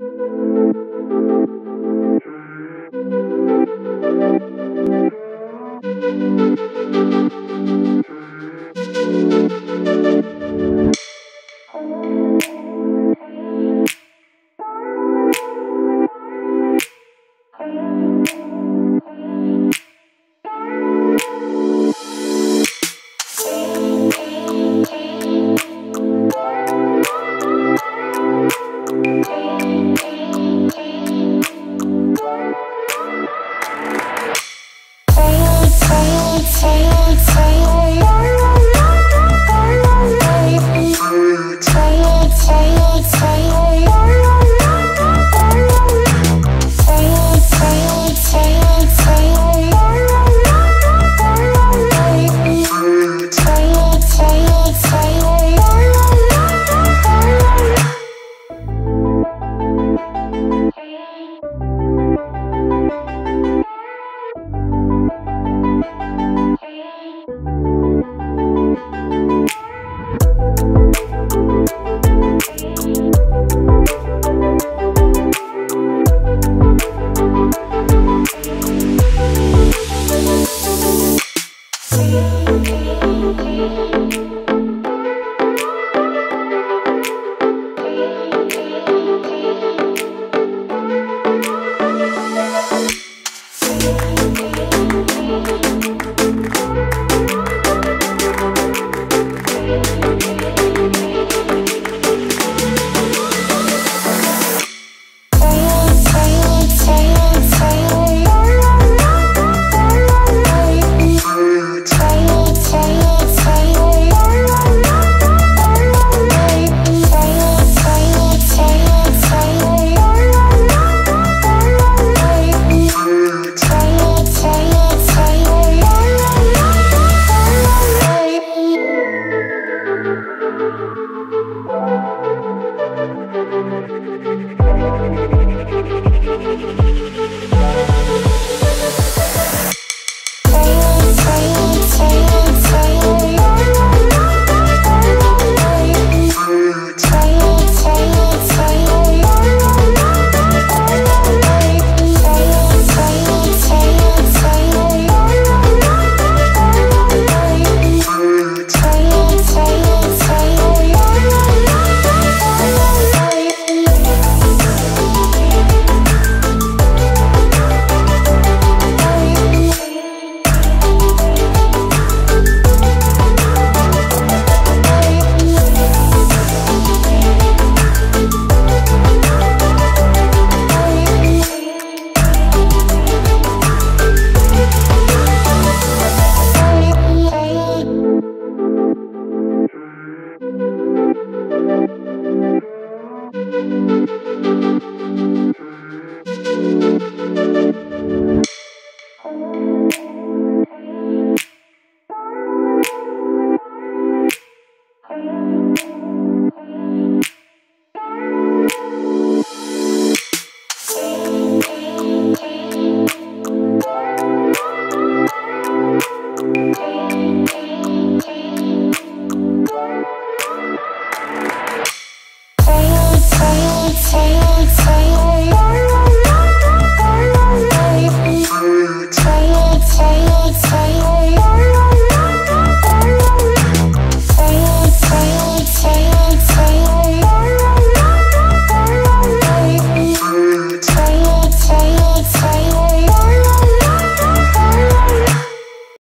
Thank Música